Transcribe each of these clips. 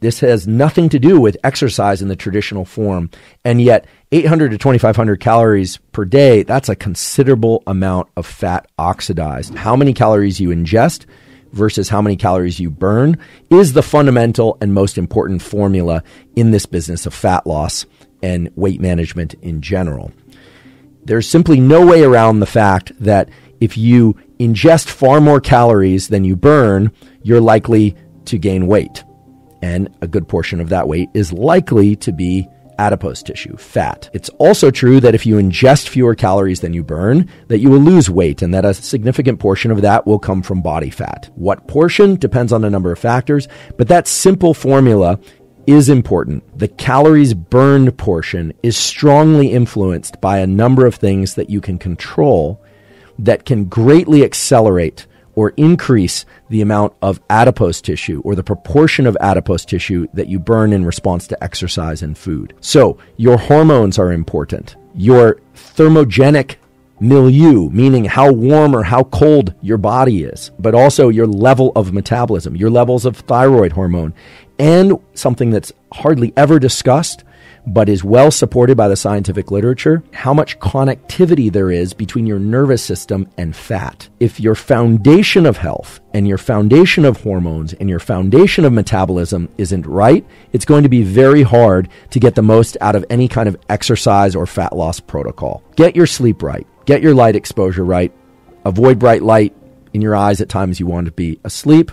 This has nothing to do with exercise in the traditional form. And yet, 800 to 2500 calories per day, that's a considerable amount of fat oxidized. How many calories you ingest versus how many calories you burn is the fundamental and most important formula in this business of fat loss and weight management in general. There's simply no way around the fact that if you ingest far more calories than you burn, you're likely to gain weight. And a good portion of that weight is likely to be adipose tissue, fat. It's also true that if you ingest fewer calories than you burn, that you will lose weight and that a significant portion of that will come from body fat. What portion depends on a number of factors, but that simple formula is important. The calories burned portion is strongly influenced by a number of things that you can control that can greatly accelerate or increase the amount of adipose tissue or the proportion of adipose tissue that you burn in response to exercise and food. So, your hormones are important. Your thermogenic milieu, meaning how warm or how cold your body is, but also your level of metabolism, your levels of thyroid hormone, and something that's hardly ever discussed but is well supported by the scientific literature, how much connectivity there is between your nervous system and fat. If your foundation of health and your foundation of hormones and your foundation of metabolism isn't right, it's going to be very hard to get the most out of any kind of exercise or fat loss protocol. Get your sleep right, get your light exposure right, avoid bright light in your eyes at times you want to be asleep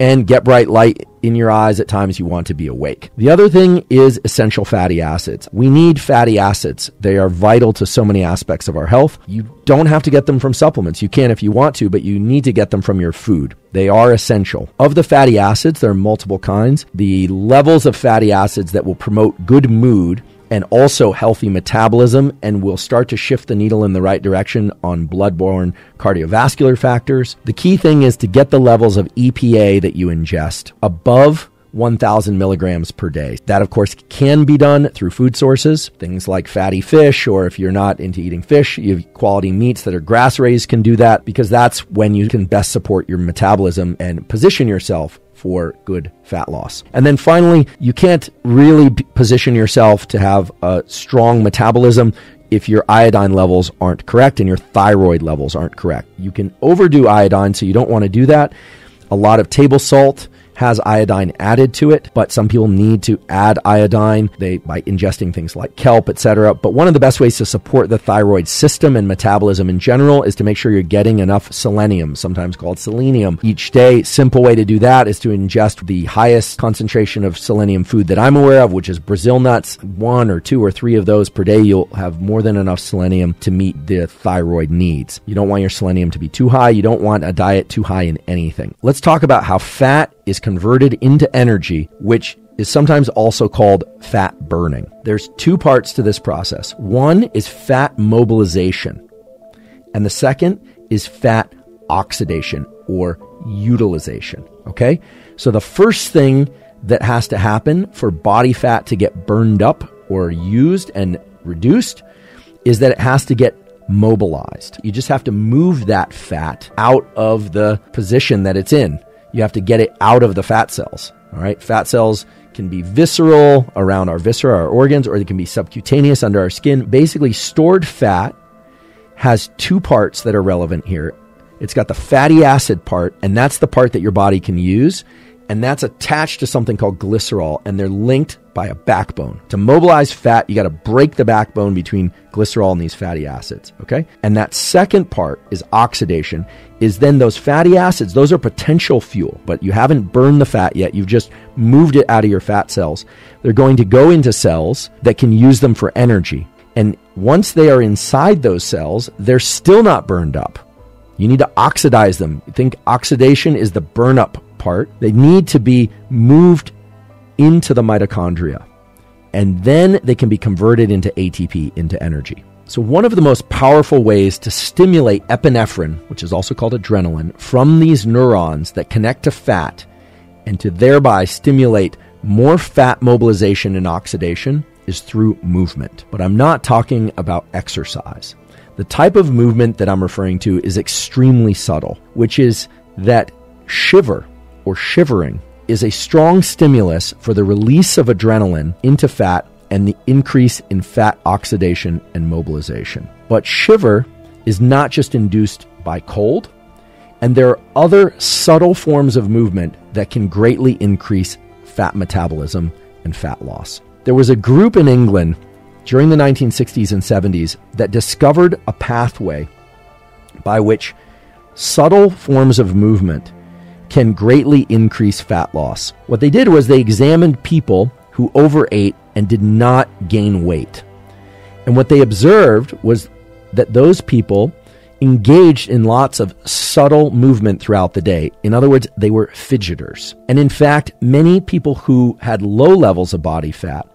and get bright light in your eyes at times you want to be awake. The other thing is essential fatty acids. We need fatty acids. They are vital to so many aspects of our health. You don't have to get them from supplements. You can if you want to, but you need to get them from your food. They are essential. Of the fatty acids, there are multiple kinds. The levels of fatty acids that will promote good mood and also healthy metabolism, and will start to shift the needle in the right direction on blood-borne cardiovascular factors. The key thing is to get the levels of EPA that you ingest above 1,000 milligrams per day. That, of course, can be done through food sources, things like fatty fish, or if you're not into eating fish, you have quality meats that are grass raised can do that because that's when you can best support your metabolism and position yourself for good fat loss. And then finally, you can't really position yourself to have a strong metabolism if your iodine levels aren't correct and your thyroid levels aren't correct. You can overdo iodine, so you don't want to do that. A lot of table salt has iodine added to it, but some people need to add iodine they by ingesting things like kelp, etc. But one of the best ways to support the thyroid system and metabolism in general is to make sure you're getting enough selenium, sometimes called selenium, each day. Simple way to do that is to ingest the highest concentration of selenium food that I'm aware of, which is Brazil nuts. One or two or three of those per day, you'll have more than enough selenium to meet the thyroid needs. You don't want your selenium to be too high. You don't want a diet too high in anything. Let's talk about how fat is converted into energy, which is sometimes also called fat burning. There's two parts to this process. One is fat mobilization, and the second is fat oxidation or utilization. Okay? So the first thing that has to happen for body fat to get burned up or used and reduced is that it has to get mobilized. You just have to move that fat out of the position that it's in you have to get it out of the fat cells. All right. Fat cells can be visceral around our viscera, our organs, or they can be subcutaneous under our skin. Basically, stored fat has two parts that are relevant here. It's got the fatty acid part, and that's the part that your body can use and that's attached to something called glycerol, and they're linked by a backbone. To mobilize fat, you got to break the backbone between glycerol and these fatty acids, okay? And that second part is oxidation, is then those fatty acids, those are potential fuel, but you haven't burned the fat yet. You've just moved it out of your fat cells. They're going to go into cells that can use them for energy. And once they are inside those cells, they're still not burned up. You need to oxidize them. think oxidation is the burn up part, they need to be moved into the mitochondria. And then they can be converted into ATP, into energy. So, one of the most powerful ways to stimulate epinephrine, which is also called adrenaline, from these neurons that connect to fat and to thereby stimulate more fat mobilization and oxidation is through movement. But I'm not talking about exercise. The type of movement that I'm referring to is extremely subtle, which is that shiver or shivering is a strong stimulus for the release of adrenaline into fat and the increase in fat oxidation and mobilization. But shiver is not just induced by cold, and there are other subtle forms of movement that can greatly increase fat metabolism and fat loss. There was a group in England during the 1960s and 70s that discovered a pathway by which subtle forms of movement can greatly increase fat loss. What they did was they examined people who overate and did not gain weight. And what they observed was that those people engaged in lots of subtle movement throughout the day. In other words, they were fidgeters. And in fact, many people who had low levels of body fat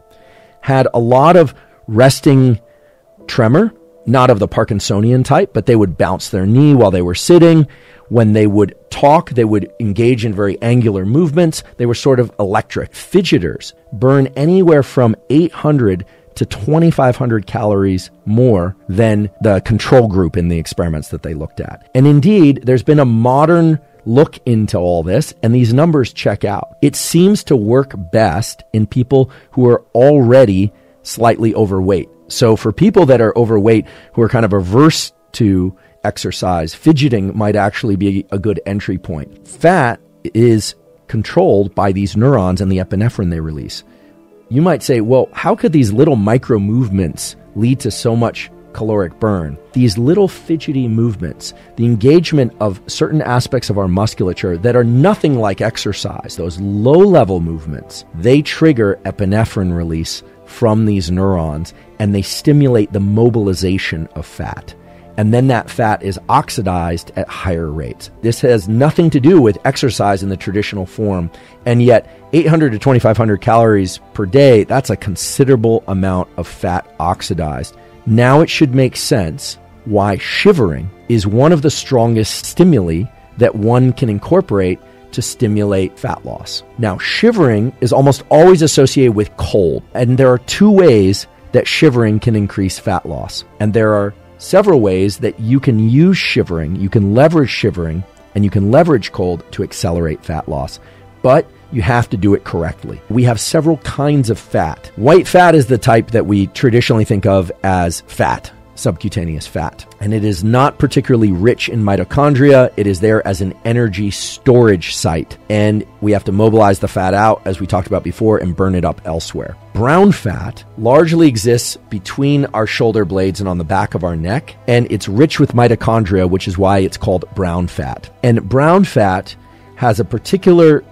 had a lot of resting tremor, not of the Parkinsonian type, but they would bounce their knee while they were sitting. When they would talk, they would engage in very angular movements. They were sort of electric. Fidgeters burn anywhere from 800 to 2,500 calories more than the control group in the experiments that they looked at. And indeed, there's been a modern look into all this, and these numbers check out. It seems to work best in people who are already slightly overweight. So for people that are overweight who are kind of averse to exercise, fidgeting might actually be a good entry point. Fat is controlled by these neurons and the epinephrine they release. You might say, well, how could these little micro movements lead to so much caloric burn? These little fidgety movements, the engagement of certain aspects of our musculature that are nothing like exercise, those low level movements, they trigger epinephrine release from these neurons and they stimulate the mobilization of fat. And then that fat is oxidized at higher rates. This has nothing to do with exercise in the traditional form. And yet, 800 to 2,500 calories per day, that's a considerable amount of fat oxidized. Now it should make sense why shivering is one of the strongest stimuli that one can incorporate to stimulate fat loss. Now, shivering is almost always associated with cold, and there are two ways that shivering can increase fat loss. And there are several ways that you can use shivering, you can leverage shivering, and you can leverage cold to accelerate fat loss. But you have to do it correctly. We have several kinds of fat. White fat is the type that we traditionally think of as fat subcutaneous fat. And it is not particularly rich in mitochondria. It is there as an energy storage site. And we have to mobilize the fat out, as we talked about before, and burn it up elsewhere. Brown fat largely exists between our shoulder blades and on the back of our neck. And it's rich with mitochondria, which is why it's called brown fat. And brown fat has a particular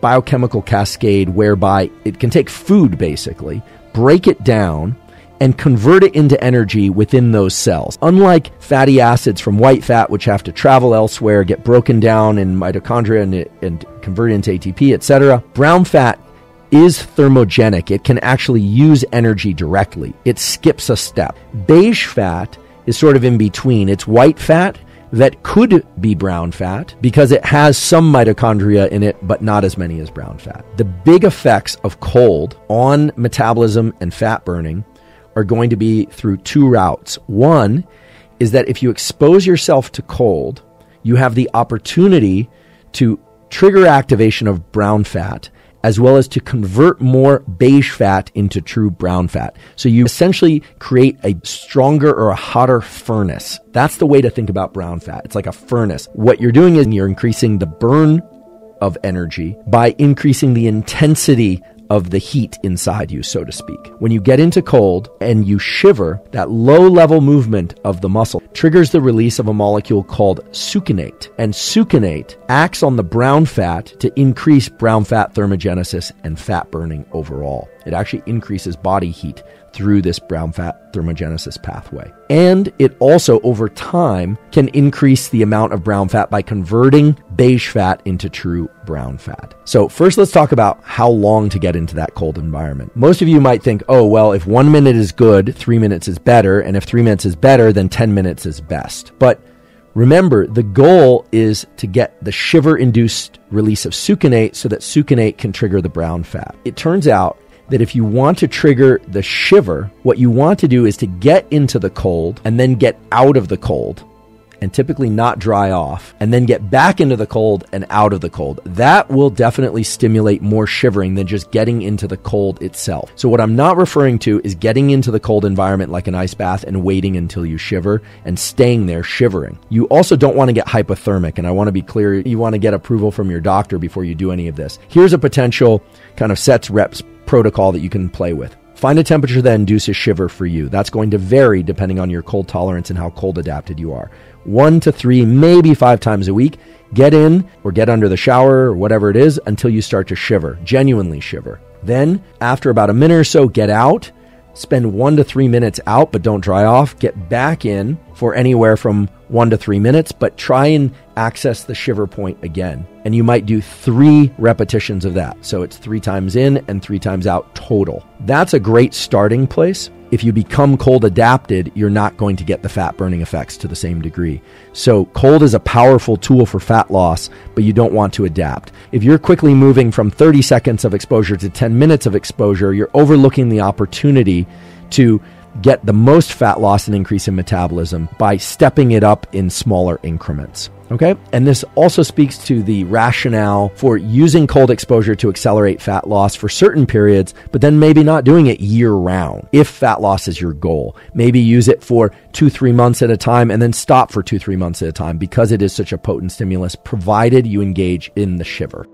biochemical cascade whereby it can take food basically, break it down, and convert it into energy within those cells. Unlike fatty acids from white fat, which have to travel elsewhere, get broken down in mitochondria and, and convert into ATP, etc., brown fat is thermogenic. It can actually use energy directly. It skips a step. Beige fat is sort of in between. It's white fat that could be brown fat because it has some mitochondria in it, but not as many as brown fat. The big effects of cold on metabolism and fat burning are going to be through two routes. One is that if you expose yourself to cold, you have the opportunity to trigger activation of brown fat as well as to convert more beige fat into true brown fat. So you essentially create a stronger or a hotter furnace. That's the way to think about brown fat. It's like a furnace. What you're doing is you're increasing the burn of energy by increasing the intensity of the heat inside you, so to speak. When you get into cold and you shiver, that low level movement of the muscle triggers the release of a molecule called succinate. And succinate acts on the brown fat to increase brown fat thermogenesis and fat burning overall. It actually increases body heat through this brown fat thermogenesis pathway. And it also, over time, can increase the amount of brown fat by converting beige fat into true brown fat. So, first, let's talk about how long to get into that cold environment. Most of you might think, oh, well, if one minute is good, three minutes is better. And if three minutes is better, then 10 minutes is best. But Remember, the goal is to get the shiver induced release of succinate so that succinate can trigger the brown fat. It turns out that if you want to trigger the shiver, what you want to do is to get into the cold and then get out of the cold and typically not dry off, and then get back into the cold and out of the cold. That will definitely stimulate more shivering than just getting into the cold itself. So, what I'm not referring to is getting into the cold environment like an ice bath and waiting until you shiver and staying there shivering. You also don't want to get hypothermic, and I want to be clear you want to get approval from your doctor before you do any of this. Here's a potential kind of sets reps protocol that you can play with. Find a temperature that induces shiver for you. That's going to vary depending on your cold tolerance and how cold adapted you are. One to three, maybe five times a week. Get in or get under the shower or whatever it is until you start to shiver, genuinely shiver. Then, after about a minute or so, get out. Spend one to three minutes out, but don't dry off. Get back in for anywhere from one to three minutes, but try and access the shiver point again. And you might do three repetitions of that. So it's three times in and three times out total. That's a great starting place. If you become cold adapted, you're not going to get the fat burning effects to the same degree. So, cold is a powerful tool for fat loss, but you don't want to adapt. If you're quickly moving from 30 seconds of exposure to 10 minutes of exposure, you're overlooking the opportunity to get the most fat loss and increase in metabolism by stepping it up in smaller increments. Okay. And this also speaks to the rationale for using cold exposure to accelerate fat loss for certain periods, but then maybe not doing it year round. If fat loss is your goal, maybe use it for two, three months at a time and then stop for two, three months at a time because it is such a potent stimulus, provided you engage in the shiver.